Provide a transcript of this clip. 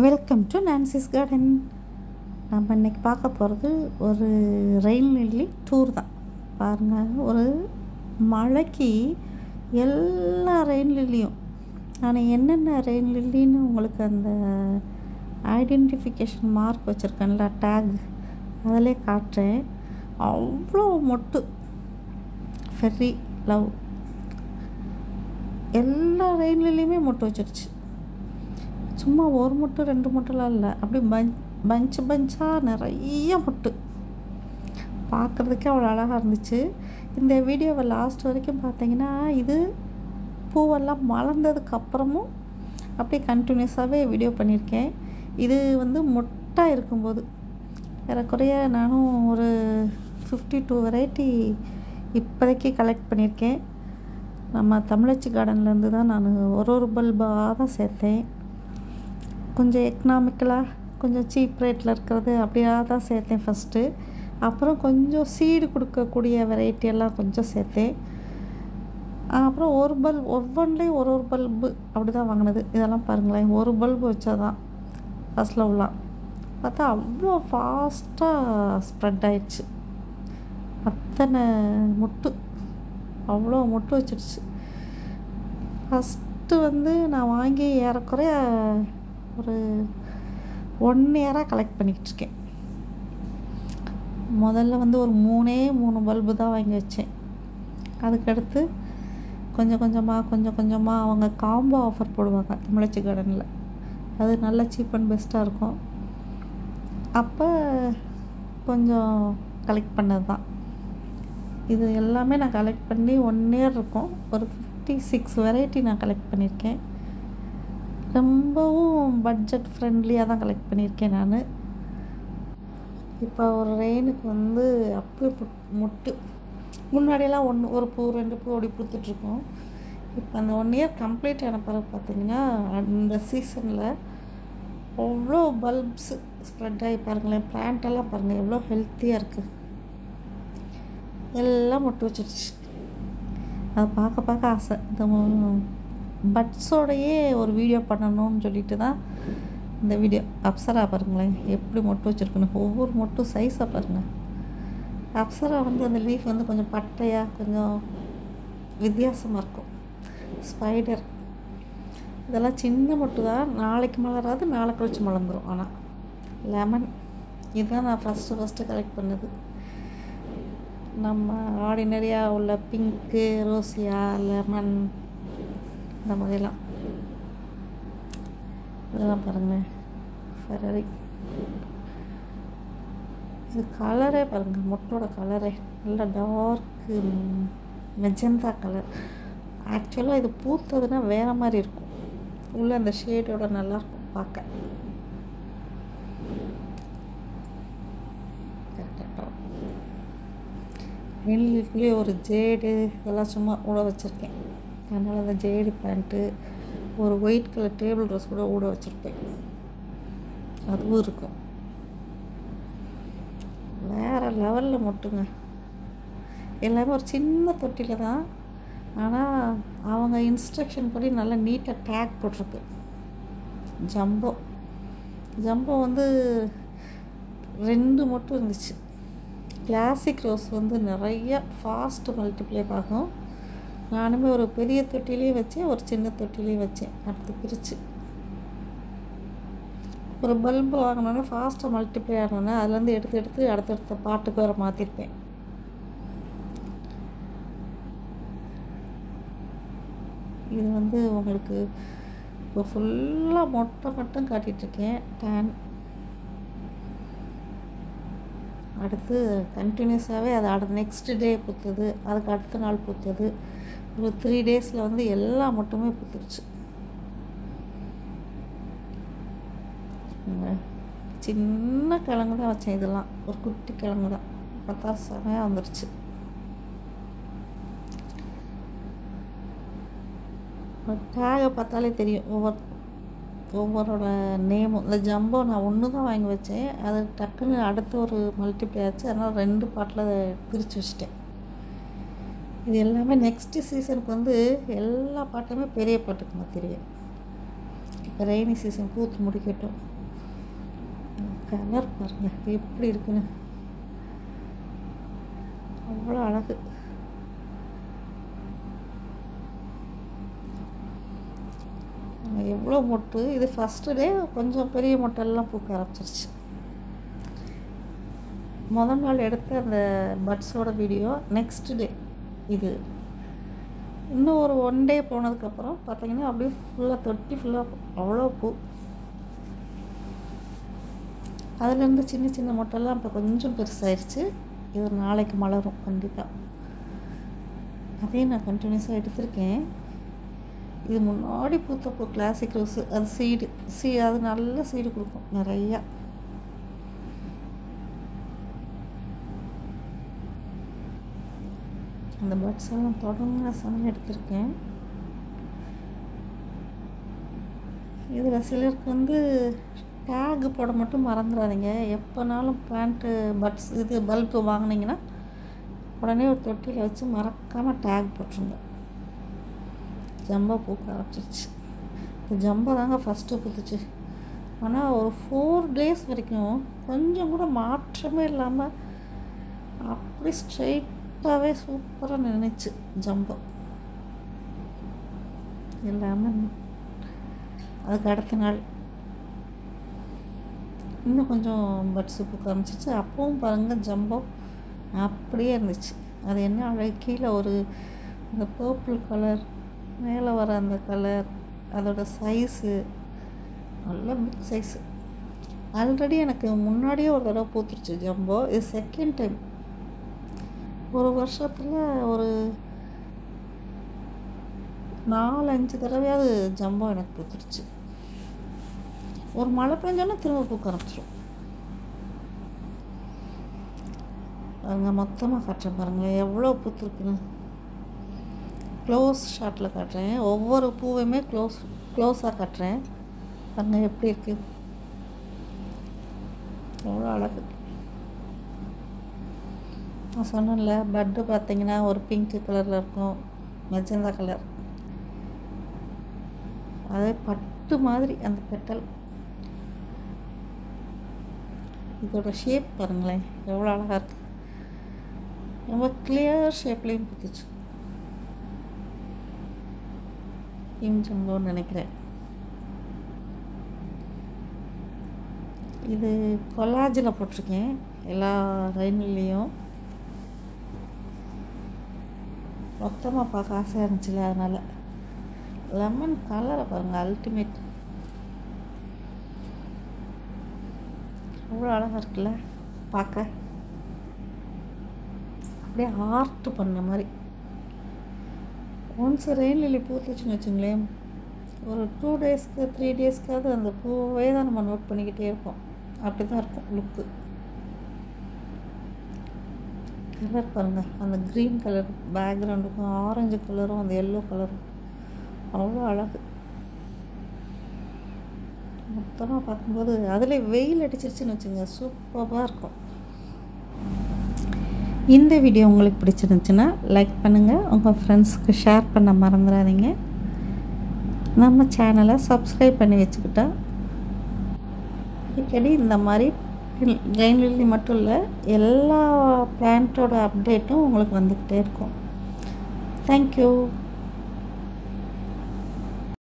Welcome to Nancy's garden நம்ம இன்றைக்கி பார்க்க போகிறது ஒரு ரெயின் லில்லி டூர் தான். பாருங்கள் ஒரு மழைக்கு எல்லா ரெயின் லில்லியும் ஆனால் என்னென்ன ரெயின் லில்லின்னு உங்களுக்கு அந்த ஐடென்டிஃபிகேஷன் மார்க் வச்சுருக்கேன்ல டேக் அதிலே காட்டுறேன். அவ்வளோ மொட்டு. ஃபெர்ரி லவ் எல்லா ரெயின் லில்லியுமே மொட்டு வச்சிருச்சு. சும்மா ஒரு முட்டை ரெண்டு முட்டைலாம் இல்லை. அப்படி பஞ்ச் பஞ்சு பஞ்சாக நிறைய முட்டு. பார்க்குறதுக்கே அவ்வளோ அழகாக இருந்துச்சு. இந்த வீடியோவை லாஸ்ட் வரைக்கும் பார்த்தீங்கன்னா இது பூவெல்லாம் மலர்ந்ததுக்கு அப்புறமும் அப்படியே கண்டினியூஸாகவே வீடியோ பண்ணியிருக்கேன். இது வந்து மொட்டாக இருக்கும்போது. ஏறக்குறைய நானும் ஒரு ஃபிஃப்டி டூ வெரைட்டி இப்போதைக்கு கலெக்ட் பண்ணியிருக்கேன். நம்ம தமிழச்சி கார்டன்லேருந்து தான் நான் ஒரு ஒரு பல்பாக தான் சேர்த்தேன். கொஞ்சம் எக்கனாமிக்கலாக கொஞ்சம் சீப் ரேட்டில் இருக்கிறது அப்படியே தான் சேர்த்தேன் ஃபஸ்ட்டு அப்புறம் கொஞ்சம் சீடு கொடுக்கக்கூடிய வெரைட்டி எல்லாம் கொஞ்சம் சேர்த்தேன். அப்புறம் ஒரு பல்ப் ஒவ்வொன்றிலையும் ஒரு ஒரு பல்பு அப்படி தான் வாங்கினது. இதெல்லாம் பாருங்களேன் ஒரு பல்பு வச்சா தான் ஃபஸ்ட் லவ்லாம் பார்த்தா அவ்வளோ ஃபாஸ்ட்டாக ஸ்ப்ரெட் ஆயிடுச்சு. அத்தனை முட்டு அவ்வளோ முட்டு வச்சிடுச்சு. ஃபஸ்ட்டு வந்து நான் வாங்கி ஏறக்குறைய ஒரு ஒன் இயராக கலெக்ட் பண்ணிக்கிட்டு இருக்கேன் முதல்ல வந்து ஒரு மூணே மூணு பல்பு தான் வாங்கி வச்சேன். அதுக்கடுத்து கொஞ்சம் கொஞ்சமாக கொஞ்சம் கொஞ்சமாக அவங்க காம்போ ஆஃபர் போடுவாங்க தமிழச்சி கார்டனில் அது நல்ல சீப் அண்ட் பெஸ்ட்டாக இருக்கும். அப்போ கொஞ்சம் கலெக்ட் பண்ணது தான். இது எல்லாமே நான் கலெக்ட் பண்ணி ஒன் இயர் இருக்கும். ஒரு ஃபிஃப்டி சிக்ஸ் வெரைட்டி நான் கலெக்ட் பண்ணியிருக்கேன். ரொம்பவும் பட்ஜெட் ஃப்ரெண்ட்லியாக தான் கலெக்ட் பண்ணியிருக்கேன் நான். இப்போ ஒரு ரெயினுக்கு வந்து அப்படி முட்டு. முன்னாடியெல்லாம் ஒன்று ஒரு பூ ரெண்டு பூ அப்படி கொடுத்துட்ருக்கோம். இப்போ அந்த ஒன் இயர் கம்ப்ளீட் ஆன பிறகு பார்த்தீங்கன்னா அந்த சீசனில் அவ்வளோ பல்ப்ஸ் ஸ்ப்ரெட் ஆகி பாருங்களேன். பிளான்ட்டெல்லாம் பாருங்கள் எவ்வளோ ஹெல்த்தியாக இருக்குது எல்லாம் மொட்டு வச்சிருச்சு. அதை பார்க்க பார்க்க ஆசை. இந்த பட்ஸோடையே ஒரு வீடியோ பண்ணணும்னு சொல்லிட்டு தான் இந்த வீடியோ. அப்சரா பாருங்களேன் எப்படி மொட்டு வச்சுருக்கணும் ஒவ்வொரு மொட்டும் சைஸாக பாருங்கள் அப்சரா வந்து அந்த லீஃப் வந்து கொஞ்சம் பட்டையாக கொஞ்சம் வித்தியாசமாக இருக்கும். ஸ்பைடர் இதெல்லாம் சின்ன மொட்டு தான். நாளைக்கு மலராது நாளை கழிச்சு மலர்ந்துடும் ஆனால் லெமன் இதுதான் நான் ஃபஸ்ட்டு ஃபஸ்ட்டு கலெக்ட் பண்ணது. நம்ம ஆர்டினரியாக உள்ள பிங்க்கு ரோசியா லெமன் இந்த மாதிரிலாம். இதெல்லாம் பாருங்களேன் ஃபெரரி இது கலரே பாருங்கள் மொட்டோட கலரே நல்லா டார்க்கு மெஜந்தா கலர் ஆக்சுவலாக இது பூத்ததுன்னா வேறு மாதிரி இருக்கும். உள்ளே அந்த ஷேடோட நல்லாயிருக்கும் பார்க்க. வெளியிலே ஒரு ஜேடு இதெல்லாம் சும்மா ஊட வச்சுருக்கேன். அதனால் அந்த ஜேடி பேண்ட்டு ஒரு ஒயிட் கலர் டேபிள் ட்ரெஸ் கூட ஊட வச்சுருப்பேன். அதுவும் இருக்கும் வேறு லெவலில் மட்டுங்க. எல்லாமே ஒரு சின்ன தொட்டியில் தான். ஆனால் அவங்க இன்ஸ்ட்ரக்ஷன் படி நல்லா நீட்டாக டேக் போட்டிருக்கு. ஜம்போ. ஜம்போ வந்து ரெண்டு மட்டும் இருந்துச்சு. கிளாசிக் ரோஸ் வந்து நிறைய ஃபாஸ்ட் மல்டிப்ளை ஆகும். நானுமே ஒரு பெரிய தொட்டிலையும் வச்சேன் ஒரு சின்ன தொட்டிலையும் வச்சேன். அடுத்து பிரித்து ஒரு பல்பு வாங்கினோன்னே ஃபாஸ்ட்டாக மல்டிப்ளை ஆனோன்னே அதுலேருந்து எடுத்து எடுத்து அடுத்தடுத்த பாட்டுக்கு வர மாற்றிருப்பேன் இது வந்து உங்களுக்கு இப்போ ஃபுல்லாக மொட்டை மட்டும் காட்டிகிட்ருக்கேன் டேன் அடுத்து கண்டினியூஸாகவே அது அடுத்த நெக்ஸ்ட் டே பூத்தது அதுக்கு அடுத்த நாள் பூத்தது. ஒரு த்ரீ டேஸில் வந்து எல்லா மட்டுமே பூத்துருச்சு. சின்ன கிழங்கு தான் வச்சேன் இதெல்லாம். ஒரு குட்டி கிழங்கு தான். பார்த்தா செமையாக வந்துருச்சு. டேகை பார்த்தாலே தெரியும். ஒவ்வொரு ஒவ்வொருட நேமும் இந்த ஜம்போ நான் ஒன்று தான் வாங்கி வச்சேன். அது டக்குன்னு அடுத்து ஒரு மல்டிப்ளை ஆச்சு. அதனால் ரெண்டு பாட்டில் பிரித்து வச்சிட்டேன். இது எல்லாமே நெக்ஸ்ட்டு சீசனுக்கு வந்து எல்லா பாட்டுமே பெரிய பாட்டுக்கு மாற்றிடுவேன் இப்போ ரெய்னி சீசன் பூத்து முடிக்கட்டும். கலர் பாருங்கள் எப்படி இருக்குன்னு. அவ்வளோ அழகு. எவ்வளோ மொட்டு. இது ஃபஸ்ட்டு டே கொஞ்சம் பெரிய மொட்டெல்லாம் பூக்க ஆரம்பிச்சிருச்சு. முதல் நாள் எடுத்த அந்த பட்ஸோட வீடியோ நெக்ஸ்ட் டே இது. இன்னும் ஒரு ஒன் டே போனதுக்கப்புறம் பார்த்தீங்கன்னா அப்படியே ஃபுல்லாக தொட்டி ஃபுல்லாக அவ்வளோ பூ. அதுலேருந்து சின்ன சின்ன மொட்டைலாம் இப்போ கொஞ்சம் பெருசாயிருச்சு. இது நாளைக்கு மலரும் கண்டிப்பாக அதையும் நான் கண்டினியூஸாக எடுத்திருக்கேன். இது முன்னாடி பூத்த பூ கிளாசிக் ரோஸு அது சீடு சீ அது நல்ல சீடு கொடுக்கும் நிறையா. அந்த பட்ஸ் எல்லாம் தொடர்ந்து சமயம் எடுத்திருக்கேன். இதில் சிலருக்கு வந்து டேகு போட மட்டும் மறந்துடாதீங்க எப்போனாலும் பேண்ட்டு பட்ஸ் இது பல்பு வாங்கினீங்கன்னா உடனே ஒரு தொட்டியில் வச்சு மறக்காமல் டேக் போட்டுருங்க. ஜம்பா பூக்க ஆரம்பிச்சிருச்சு. இந்த ஜம்பா தாங்க ஃபஸ்ட்டு பூத்துச்சு. ஆனால் ஒரு ஃபோர் டேஸ் வரைக்கும் கொஞ்சம் கூட மாற்றமே இல்லாமல் அப்படி ஸ்ட்ரெயிட்டாகவே சூப்பராக நினைச்சு ஜம்போ. எல்லாமே அதுக்கு அடுத்த நாள். இன்னும் கொஞ்சம் பட் சூப்பு காமிச்சிச்சு. அப்பவும் பாருங்கள் ஜம்போ அப்படியே இருந்துச்சு. அது என்ன அழகு கீழே ஒரு இந்த பர்பிள் கலர் மேலே வர அந்த கலர் அதோட சைஸு நல்ல பிக் சைஸு ஆல்ரெடி எனக்கு முன்னாடியே ஒரு தடவை பூத்துருச்சு ஜம்போ. இது செகண்ட் டைம் ஒரு வருஷத்தில் ஒரு நாலஞ்சு தடவையாவது ஜம்பம் எனக்கு பூத்துருச்சு ஒரு மழை பெஞ்சோன்னா திரும்ப பூக்க ஆரம்பிச்சிடும் பாருங்க மொத்தமாக காட்டுறேன் பாருங்களேன் எவ்வளோ பூத்துருக்குன்னு. க்ளோஸ் ஷாட்டில் காட்டுறேன். ஒவ்வொரு பூவையுமே க்ளோஸ் க்ளோஸாக காட்டுறேன். பாருங்கள் எப்படி இருக்குது எவ்வளோ அழகு. நான் சொன்னேன்ல பட்டு பார்த்தீங்கன்னா ஒரு பிங்க் கலரில் இருக்கும் மெஜந்தா கலர் அதே பட்டு மாதிரி அந்த பெட்டல் இதோட ஷேப் பாருங்களேன் எவ்வளோ அழகாக இருக்குது ரொம்ப கிளியர் ஷேப்லேயும் பூத்துச்சு இம்ஜம்போன்னு நினைக்கிறேன். இது கொலாஜில் போட்டிருக்கேன் எல்லா லைன்லேயும் மொத்தமாக பார்க்க ஆசையாக இருந்துச்சுல அதனால். லெமன் கலரை பாருங்கள் அல்டிமேட் அவ்வளோ அழகாக இருக்குல்ல பார்க்க. அப்படியே ஆர்ட் பண்ண மாதிரி. ஒன்ஸ் ரெயின் லில்லி பூத்துச்சுன்னு வச்சுங்களேன் ஒரு டூ டேஸ்க்கு த்ரீ டேஸ்க்காவது அந்த பூவே தான் நம்ம நோட் பண்ணிக்கிட்டே இருப்போம். அப்படி தான் இருக்கும் லுக்கு கலர் பாருங்கள் அந்த க்ரீன் கலர் பேக்ரவுண்டுக்கும் ஆரஞ்சு கலரும் அந்த எல்லோ கலரும் அவ்வளோ அழகு. மொத்தமாக பார்க்கும்போது அதில் வெயில் அடிச்சிருச்சுன்னு வச்சுங்க சூப்பராக இருக்கும். இந்த வீடியோ உங்களுக்கு பிடிச்சிருந்துச்சுன்னா லைக் பண்ணுங்கள் உங்கள் ஃப்ரெண்ட்ஸ்க்கு ஷேர் பண்ண மறந்துடாதீங்க. நம்ம சேனலை சப்ஸ்கிரைப் பண்ணி வச்சுக்கிட்டா அடிக்கடி இந்த மாதிரி ஜெயின் லில்லி மட்டும் இல்லை எல்லா பிளான்ட்டோட அப்டேட்டும் உங்களுக்கு வந்துக்கிட்டே இருக்கும். தேங்க்யூ